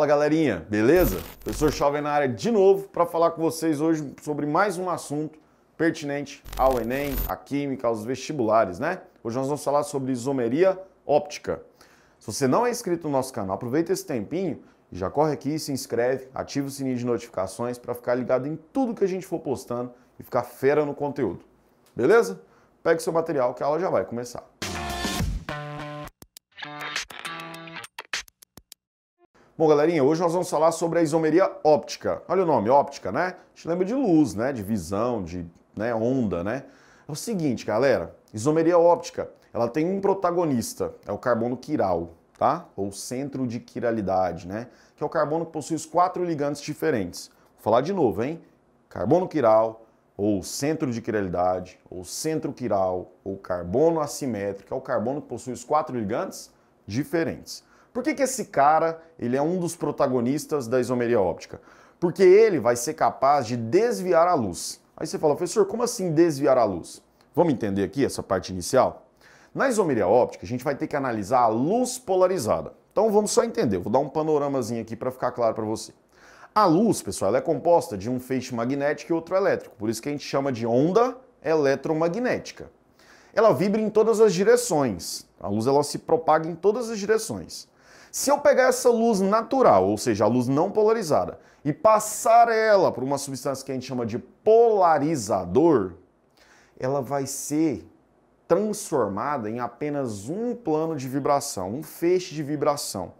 Fala galerinha, beleza? Professor Chauven na área de novo para falar com vocês hoje sobre mais um assunto pertinente ao Enem, à Química, aos vestibulares, né? Hoje nós vamos falar sobre isomeria óptica. Se você não é inscrito no nosso canal, aproveita esse tempinho e já corre aqui, se inscreve, ativa o sininho de notificações para ficar ligado em tudo que a gente for postando e ficar fera no conteúdo. Beleza? Pegue seu material que a aula já vai começar. Bom, galerinha, hoje nós vamos falar sobre a isomeria óptica. Olha o nome, óptica, né? A gente lembra de luz, né? De visão, de né? onda, né? É o seguinte, galera, isomeria óptica, ela tem um protagonista, é o carbono quiral, tá? Ou centro de quiralidade, né? Que é o carbono que possui os quatro ligantes diferentes. Vou falar de novo, hein? Carbono quiral, ou centro de quiralidade, ou centro quiral, ou carbono assimétrico, é o carbono que possui os quatro ligantes diferentes. Por que, que esse cara ele é um dos protagonistas da isomeria óptica? Porque ele vai ser capaz de desviar a luz. Aí você fala, professor, como assim desviar a luz? Vamos entender aqui essa parte inicial? Na isomeria óptica, a gente vai ter que analisar a luz polarizada. Então vamos só entender, vou dar um panoramazinho aqui para ficar claro para você. A luz, pessoal, é composta de um feixe magnético e outro elétrico, por isso que a gente chama de onda eletromagnética. Ela vibra em todas as direções. A luz ela se propaga em todas as direções. Se eu pegar essa luz natural, ou seja, a luz não polarizada, e passar ela por uma substância que a gente chama de polarizador, ela vai ser transformada em apenas um plano de vibração, um feixe de vibração.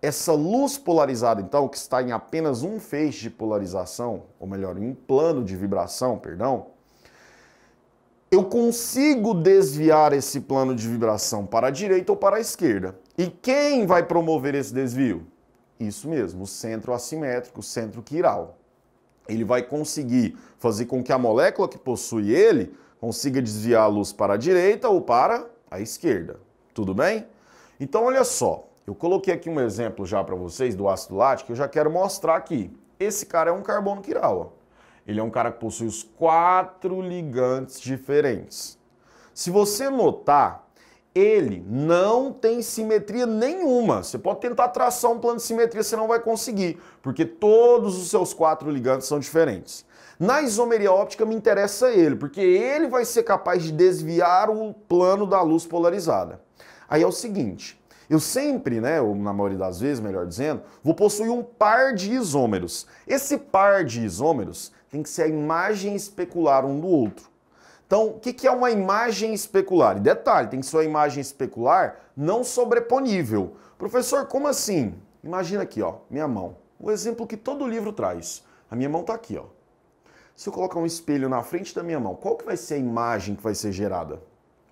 Essa luz polarizada, então, que está em apenas um feixe de polarização, ou melhor, em um plano de vibração, perdão, eu consigo desviar esse plano de vibração para a direita ou para a esquerda. E quem vai promover esse desvio? Isso mesmo, o centro assimétrico, o centro quiral. Ele vai conseguir fazer com que a molécula que possui ele consiga desviar a luz para a direita ou para a esquerda. Tudo bem? Então, olha só, eu coloquei aqui um exemplo já para vocês do ácido lático, eu já quero mostrar aqui. Esse cara é um carbono quiral. Ó. Ele é um cara que possui os quatro ligantes diferentes. Se você notar, ele não tem simetria nenhuma. Você pode tentar traçar um plano de simetria, você não vai conseguir, porque todos os seus quatro ligantes são diferentes. Na isomeria óptica me interessa ele, porque ele vai ser capaz de desviar o plano da luz polarizada. Aí é o seguinte, eu sempre, né, ou na maioria das vezes, melhor dizendo, vou possuir um par de isômeros. Esse par de isômeros tem que ser a imagem especular um do outro. Então, o que é uma imagem especular? E detalhe, tem que ser uma imagem especular não sobreponível. Professor, como assim? Imagina aqui, ó, minha mão. O exemplo que todo livro traz. A minha mão está aqui, ó. Se eu colocar um espelho na frente da minha mão, qual que vai ser a imagem que vai ser gerada?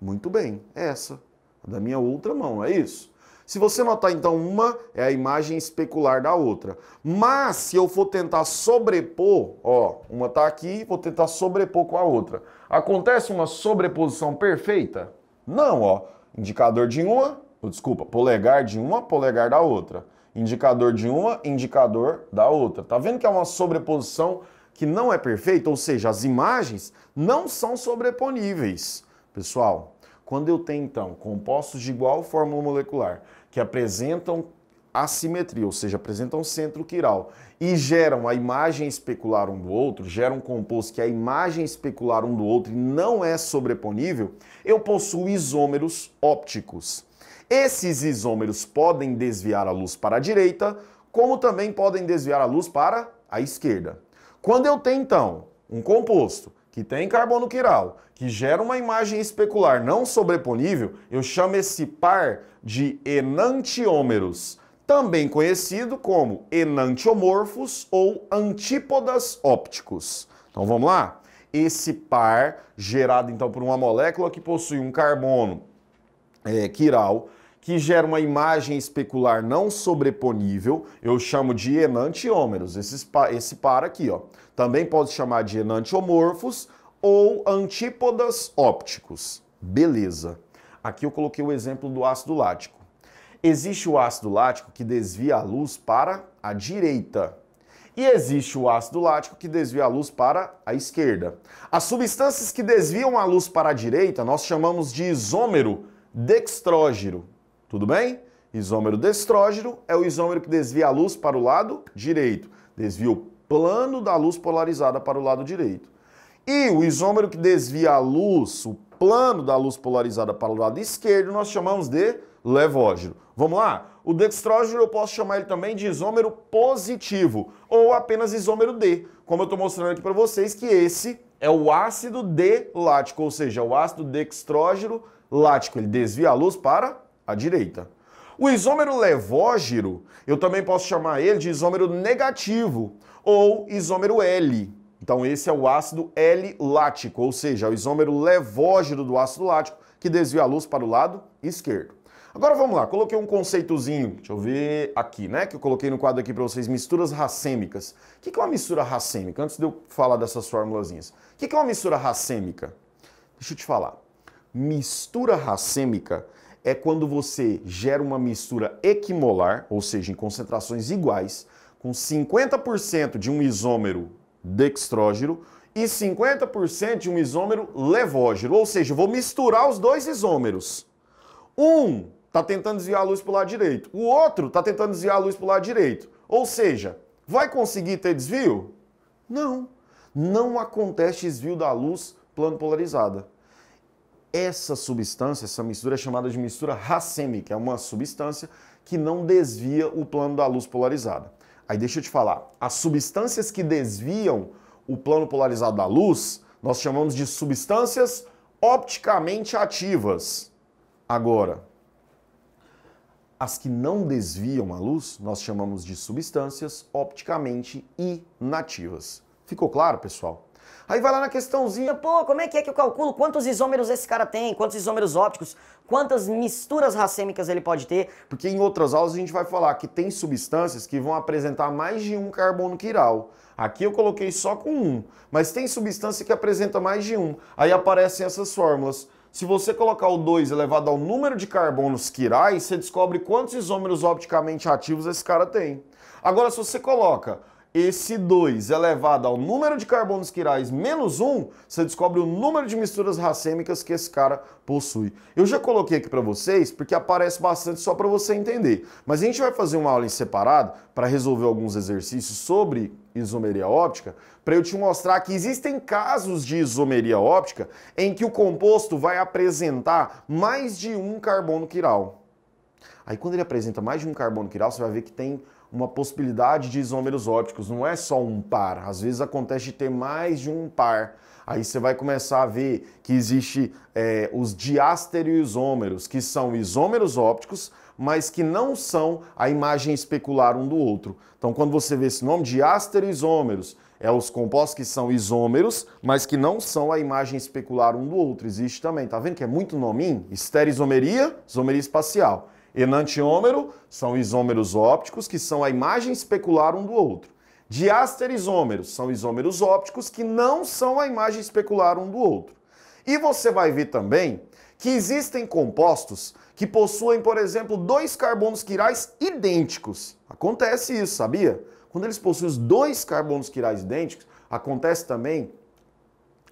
Muito bem, essa, da minha outra mão, é isso? Se você notar, então, uma é a imagem especular da outra. Mas, se eu for tentar sobrepor, ó, uma está aqui, vou tentar sobrepor com a outra. Acontece uma sobreposição perfeita? Não, ó. Indicador de uma, desculpa, polegar de uma, polegar da outra. Indicador de uma, indicador da outra. Tá vendo que é uma sobreposição que não é perfeita? Ou seja, as imagens não são sobreponíveis. Pessoal, quando eu tenho, então, compostos de igual fórmula molecular que apresentam assimetria, ou seja, apresentam centro quiral e geram a imagem especular um do outro, geram um composto que a imagem especular um do outro não é sobreponível, eu possuo isômeros ópticos. Esses isômeros podem desviar a luz para a direita, como também podem desviar a luz para a esquerda. Quando eu tenho então um composto que tem carbono quiral, que gera uma imagem especular não sobreponível, eu chamo esse par de enantiômeros, também conhecido como enantiomorfos ou antípodas ópticos. Então vamos lá? Esse par, gerado então por uma molécula que possui um carbono é, quiral, que gera uma imagem especular não sobreponível, eu chamo de enantiômeros. Esse, esse par aqui, ó. Também pode chamar de enantiomorfos ou antípodas ópticos. Beleza. Aqui eu coloquei o exemplo do ácido lático. Existe o ácido lático que desvia a luz para a direita. E existe o ácido lático que desvia a luz para a esquerda. As substâncias que desviam a luz para a direita nós chamamos de isômero dextrógeno. Tudo bem? Isômero destrógeno é o isômero que desvia a luz para o lado direito, desvia o plano da luz polarizada para o lado direito. E o isômero que desvia a luz, o plano da luz polarizada para o lado esquerdo, nós chamamos de levógeno. Vamos lá? O dextrógeno eu posso chamar ele também de isômero positivo ou apenas isômero D, como eu estou mostrando aqui para vocês que esse é o ácido D-lático, ou seja, o ácido dextrógeno lático. Ele desvia a luz para a direita. O isômero levógiro, eu também posso chamar ele de isômero negativo ou isômero L. Então esse é o ácido L-lático, ou seja, o isômero levógiro do ácido lático que desvia a luz para o lado esquerdo. Agora vamos lá, coloquei um conceitozinho, deixa eu ver aqui, né, que eu coloquei no quadro aqui para vocês, misturas racêmicas. O que é uma mistura racêmica? Antes de eu falar dessas formulazinhas. O que é uma mistura racêmica? Deixa eu te falar. Mistura racêmica é quando você gera uma mistura equimolar, ou seja, em concentrações iguais, com 50% de um isômero dextrógeno e 50% de um isômero levógeno, ou seja, vou misturar os dois isômeros. Um está tentando desviar a luz para o lado direito, o outro está tentando desviar a luz para o lado direito. Ou seja, vai conseguir ter desvio? Não. Não acontece desvio da luz plano polarizada. Essa substância, essa mistura é chamada de mistura racêmica, é uma substância que não desvia o plano da luz polarizada. Aí deixa eu te falar, as substâncias que desviam o plano polarizado da luz, nós chamamos de substâncias opticamente ativas. Agora, as que não desviam a luz, nós chamamos de substâncias opticamente inativas. Ficou claro, pessoal? Aí vai lá na questãozinha, pô, como é que é que eu calculo quantos isômeros esse cara tem, quantos isômeros ópticos, quantas misturas racêmicas ele pode ter? Porque em outras aulas a gente vai falar que tem substâncias que vão apresentar mais de um carbono quiral. Aqui eu coloquei só com um, mas tem substância que apresenta mais de um. Aí aparecem essas fórmulas. Se você colocar o 2 elevado ao número de carbonos quirais, você descobre quantos isômeros opticamente ativos esse cara tem. Agora, se você coloca esse 2 elevado ao número de carbonos quirais menos 1, você descobre o número de misturas racêmicas que esse cara possui. Eu já coloquei aqui para vocês porque aparece bastante só para você entender. Mas a gente vai fazer uma aula em separado para resolver alguns exercícios sobre isomeria óptica, para eu te mostrar que existem casos de isomeria óptica em que o composto vai apresentar mais de um carbono quiral. Aí quando ele apresenta mais de um carbono quiral, você vai ver que tem uma possibilidade de isômeros ópticos, não é só um par. Às vezes acontece de ter mais de um par. Aí você vai começar a ver que existe é, os diastereoisômeros, que são isômeros ópticos, mas que não são a imagem especular um do outro. Então, quando você vê esse nome, diastereoisômeros, é os compostos que são isômeros, mas que não são a imagem especular um do outro. Existe também, tá vendo que é muito nominho? Esterizomeria, isomeria espacial. Enantiômero são isômeros ópticos, que são a imagem especular um do outro. Diasterisômeros são isômeros ópticos que não são a imagem especular um do outro. E você vai ver também que existem compostos que possuem, por exemplo, dois carbonos quirais idênticos. Acontece isso, sabia? Quando eles possuem os dois carbonos quirais idênticos, acontece também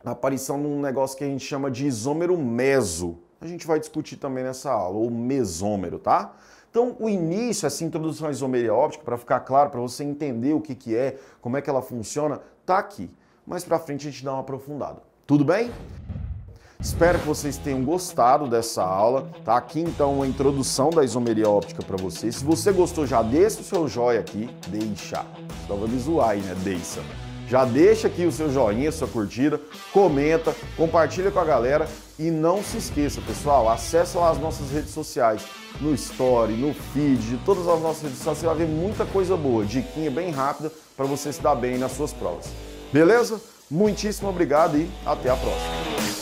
a aparição de um negócio que a gente chama de isômero meso a gente vai discutir também nessa aula, o mesômero, tá? Então, o início, essa introdução à isomeria óptica, para ficar claro, para você entender o que, que é, como é que ela funciona, tá aqui. Mais para frente a gente dá uma aprofundada. Tudo bem? Espero que vocês tenham gostado dessa aula. Tá aqui então uma introdução da isomeria óptica para vocês. Se você gostou, já deixa o seu joia aqui, deixa. Vai me zoar aí, né? Deixa. Já deixa aqui o seu joinha, sua curtida, comenta, compartilha com a galera e não se esqueça, pessoal, acesse lá as nossas redes sociais, no Story, no feed, de todas as nossas redes sociais, você vai ver muita coisa boa, diquinha bem rápida para você se dar bem nas suas provas. Beleza? Muitíssimo obrigado e até a próxima.